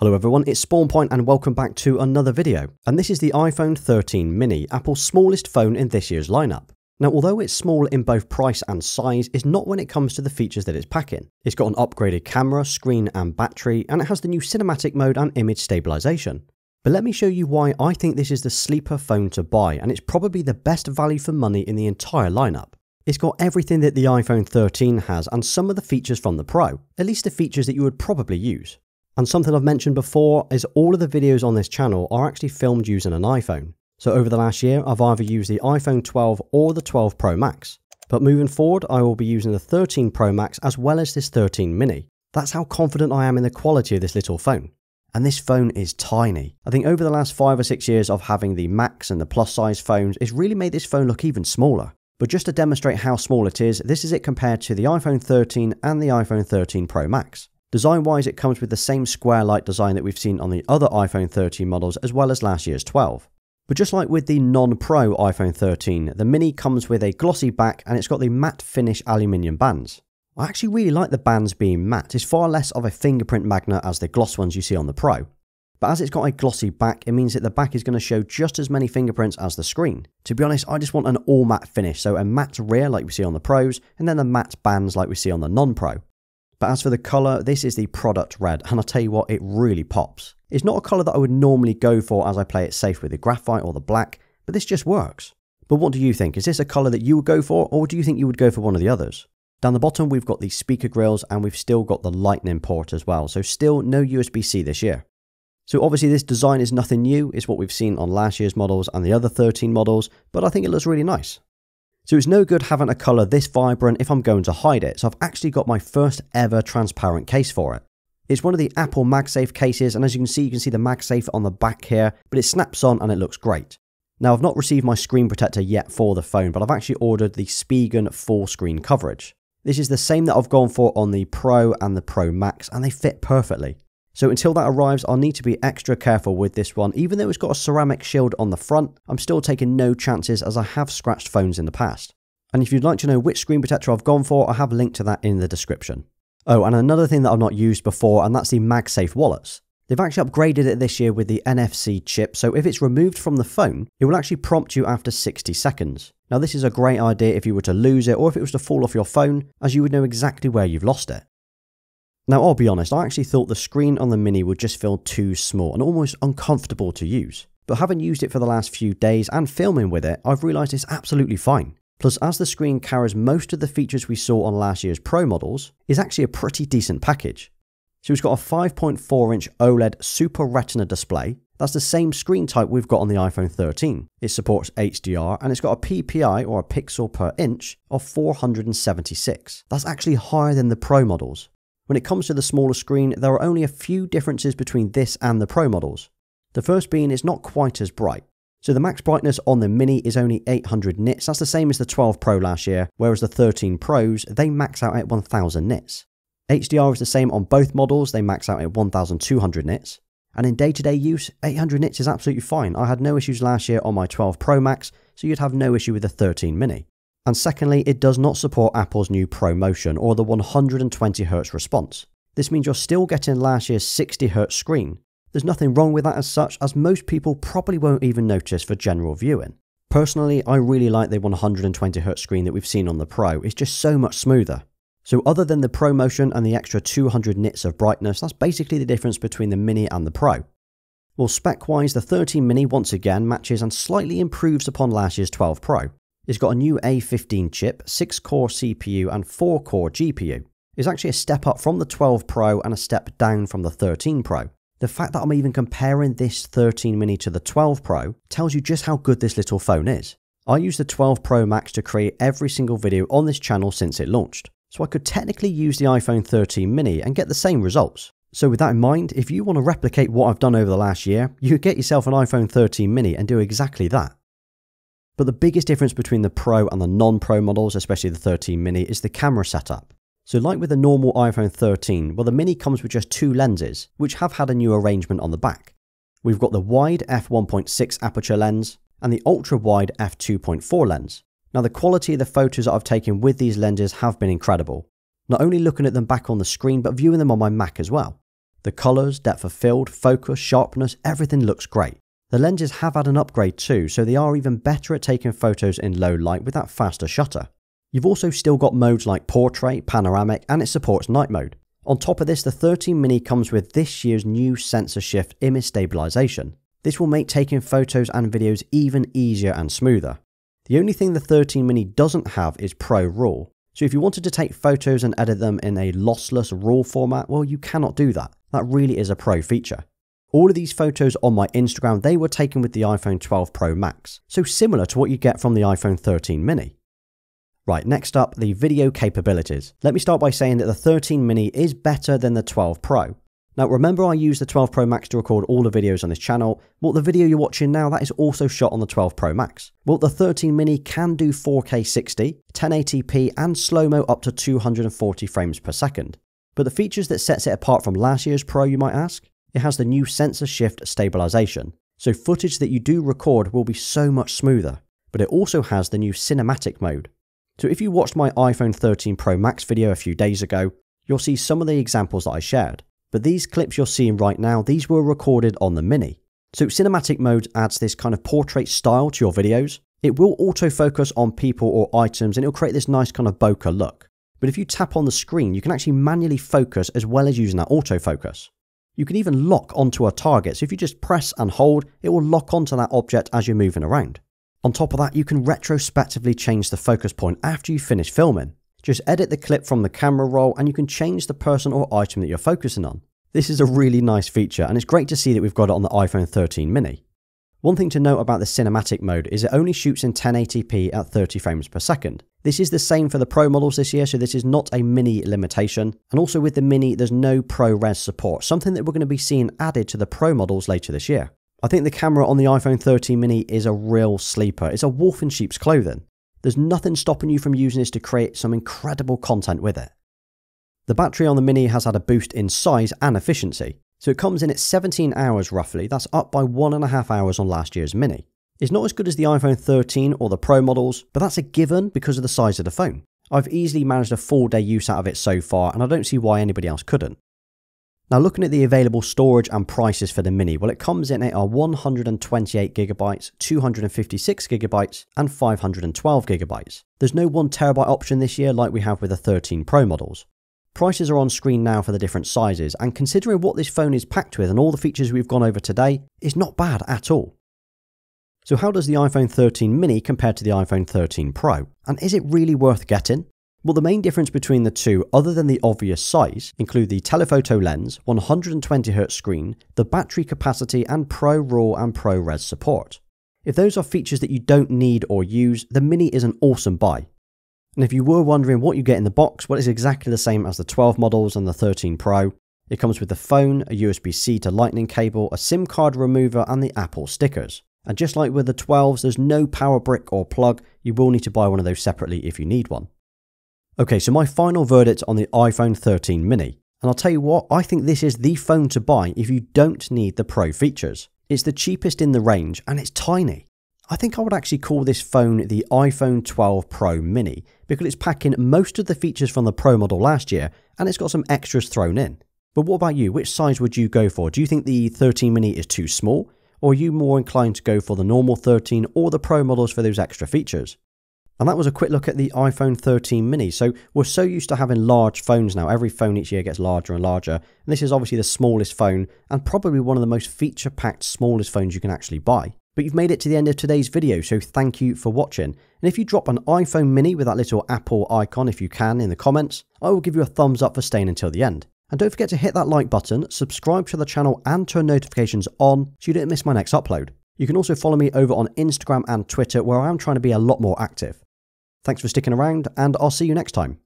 Hello everyone, it's SpawnPoiint and welcome back to another video. And this is the iPhone 13 mini, Apple's smallest phone in this year's lineup. Now, although it's small in both price and size, it's not when it comes to the features that it's packing. It's got an upgraded camera, screen and battery, and it has the new cinematic mode and image stabilization. But let me show you why I think this is the sleeper phone to buy, and it's probably the best value for money in the entire lineup. It's got everything that the iPhone 13 has and some of the features from the Pro, at least the features that you would probably use. And something I've mentioned before is all of the videos on this channel are actually filmed using an iPhone. So over the last year, I've either used the iPhone 12 or the 12 Pro Max. But moving forward, I will be using the 13 Pro Max as well as this 13 mini. That's how confident I am in the quality of this little phone. And this phone is tiny. I think over the last five or six years of having the Max and the plus size phones, it's really made this phone look even smaller. But just to demonstrate how small it is, this is it compared to the iPhone 13 and the iPhone 13 Pro Max. Design wise, it comes with the same square like design that we've seen on the other iPhone 13 models as well as last year's 12. But just like with the non-Pro iPhone 13, the Mini comes with a glossy back and it's got the matte finish aluminium bands. I actually really like the bands being matte, it's far less of a fingerprint magnet as the gloss ones you see on the Pro. But as it's got a glossy back, it means that the back is going to show just as many fingerprints as the screen. To be honest, I just want an all matte finish, so a matte rear like we see on the Pros, and then the matte bands like we see on the non-Pro. But as for the colour, this is the product red, and I'll tell you what, it really pops. It's not a colour that I would normally go for as I play it safe with the graphite or the black, but this just works. But what do you think? Is this a colour that you would go for, or do you think you would go for one of the others? Down the bottom, we've got the speaker grills, and we've still got the lightning port as well, so still no USB-C this year. So obviously this design is nothing new, it's what we've seen on last year's models and the other 13 models, but I think it looks really nice. So it's no good having a colour this vibrant if I'm going to hide it, so I've actually got my first ever transparent case for it. It's one of the Apple MagSafe cases, and as you can see, you can see the MagSafe on the back here, but it snaps on and it looks great. Now, I've not received my screen protector yet for the phone, but I've actually ordered the Spigen full screen coverage. This is the same that I've gone for on the Pro and the Pro Max, and they fit perfectly. So until that arrives, I'll need to be extra careful with this one. Even though it's got a ceramic shield on the front, I'm still taking no chances as I have scratched phones in the past. And if you'd like to know which screen protector I've gone for, I have linked to that in the description. Oh, and another thing that I've not used before, and that's the MagSafe wallets. They've actually upgraded it this year with the NFC chip, so if it's removed from the phone, it will actually prompt you after 60 seconds. Now, this is a great idea if you were to lose it or if it was to fall off your phone, as you would know exactly where you've lost it. Now, I'll be honest, I actually thought the screen on the Mini would just feel too small and almost uncomfortable to use. But having used it for the last few days and filming with it, I've realised it's absolutely fine. Plus, as the screen carries most of the features we saw on last year's Pro models, is actually a pretty decent package. So it's got a 5.4 inch OLED Super Retina display. That's the same screen type we've got on the iPhone 13. It supports HDR and it's got a PPI or a pixel per inch of 476. That's actually higher than the Pro models. When it comes to the smaller screen, there are only a few differences between this and the Pro models. The first being it's not quite as bright. So the max brightness on the Mini is only 800 nits, that's the same as the 12 Pro last year, whereas the 13 Pros, they max out at 1000 nits. HDR is the same on both models, they max out at 1200 nits. And in day-to-day -day use, 800 nits is absolutely fine. I had no issues last year on my 12 Pro Max, so you'd have no issue with the 13 Mini. And secondly, it does not support Apple's new ProMotion or the 120Hz response. This means you're still getting last year's 60Hz screen. There's nothing wrong with that as such, as most people probably won't even notice for general viewing. Personally, I really like the 120Hz screen that we've seen on the Pro, it's just so much smoother. So other than the ProMotion and the extra 200 nits of brightness, that's basically the difference between the Mini and the Pro. Well, spec-wise, the 13 Mini once again matches and slightly improves upon last year's 12 Pro. It's got a new A15 chip, 6 core CPU, and 4 core GPU. It's actually a step up from the 12 Pro and a step down from the 13 Pro. The fact that I'm even comparing this 13 mini to the 12 Pro tells you just how good this little phone is. I used the 12 Pro Max to create every single video on this channel since it launched, so I could technically use the iPhone 13 mini and get the same results. So with that in mind, if you want to replicate what I've done over the last year, you could get yourself an iPhone 13 mini and do exactly that. But the biggest difference between the Pro and the non-Pro models, especially the 13 mini, is the camera setup. So like with the normal iPhone 13, well the mini comes with just two lenses, which have had a new arrangement on the back. We've got the wide f1.6 aperture lens and the ultra-wide f2.4 lens. Now the quality of the photos that I've taken with these lenses have been incredible. Not only looking at them back on the screen, but viewing them on my Mac as well. The colours, depth of field, focus, sharpness, everything looks great. The lenses have had an upgrade too, so they are even better at taking photos in low light with that faster shutter. You've also still got modes like portrait, panoramic, and it supports night mode. On top of this, the 13 mini comes with this year's new sensor shift image stabilization. This will make taking photos and videos even easier and smoother. The only thing the 13 mini doesn't have is Pro RAW. So if you wanted to take photos and edit them in a lossless RAW format, well, you cannot do that. That really is a pro feature. All of these photos on my Instagram, they were taken with the iPhone 12 Pro Max, so similar to what you get from the iPhone 13 mini. Right, next up, the video capabilities. Let me start by saying that the 13 mini is better than the 12 Pro. Now remember I used the 12 Pro Max to record all the videos on this channel, well the video you're watching now that is also shot on the 12 Pro Max. Well the 13 mini can do 4K 60, 1080p and slow-mo up to 240 frames per second. But the features that sets it apart from last year's Pro you might ask? It has the new sensor shift stabilization, so footage that you do record will be so much smoother. But it also has the new cinematic mode. So if you watched my iPhone 13 Pro Max video a few days ago, you'll see some of the examples that I shared. But these clips you're seeing right now, these were recorded on the Mini. So cinematic mode adds this kind of portrait style to your videos. It will autofocus on people or items and it'll create this nice kind of bokeh look. But if you tap on the screen, you can actually manually focus as well as using that autofocus. You can even lock onto a target, so if you just press and hold, it will lock onto that object as you're moving around. On top of that, you can retrospectively change the focus point after you finish filming. Just edit the clip from the camera roll and you can change the person or item that you're focusing on. This is a really nice feature and it's great to see that we've got it on the iPhone 13 mini. One thing to note about the cinematic mode is it only shoots in 1080p at 30 frames per second. This is the same for the Pro models this year, so this is not a mini limitation. And also with the mini, there's no ProRes support, something that we're going to be seeing added to the Pro models later this year. I think the camera on the iPhone 13 mini is a real sleeper. It's a wolf in sheep's clothing. There's nothing stopping you from using this to create some incredible content with it. The battery on the Mini has had a boost in size and efficiency, so it comes in at 17 hours roughly, that's up by one and a half hours on last year's Mini. It's not as good as the iPhone 13 or the Pro models, but that's a given because of the size of the phone. I've easily managed a full day use out of it so far, and I don't see why anybody else couldn't. Now looking at the available storage and prices for the Mini, well it comes in at 128GB, 256GB and 512GB. There's no 1TB option this year like we have with the 13 Pro models. Prices are on screen now for the different sizes and considering what this phone is packed with and all the features we've gone over today, is not bad at all. So how does the iPhone 13 mini compare to the iPhone 13 Pro? And is it really worth getting? Well, the main difference between the two, other than the obvious size, include the telephoto lens, 120Hz screen, the battery capacity, and Pro RAW and ProRes support. If those are features that you don't need or use, the Mini is an awesome buy. And if you were wondering what you get in the box, well, it's exactly the same as the 12 models and the 13 Pro. It comes with the phone, a USB C to Lightning cable, a SIM card remover, and the Apple stickers. And just like with the 12s, there's no power brick or plug, you will need to buy one of those separately if you need one. Okay, so my final verdict on the iPhone 13 mini. And I'll tell you what, I think this is the phone to buy if you don't need the Pro features. It's the cheapest in the range and it's tiny. I think I would actually call this phone the iPhone 12 Pro Mini because it's packing most of the features from the Pro model last year and it's got some extras thrown in. But what about you? Which size would you go for? Do you think the 13 Mini is too small? Or are you more inclined to go for the normal 13 or the Pro models for those extra features? And that was a quick look at the iPhone 13 mini. So we're so used to having large phones now. Every phone each year gets larger and larger. And this is obviously the smallest phone and probably one of the most feature packed smallest phones you can actually buy. But you've made it to the end of today's video, so thank you for watching. And if you drop an iPhone mini with that little Apple icon if you can in the comments, I will give you a thumbs up for staying until the end. And don't forget to hit that like button, subscribe to the channel and turn notifications on so you don't miss my next upload. You can also follow me over on Instagram and Twitter where I am trying to be a lot more active. Thanks for sticking around, and I'll see you next time.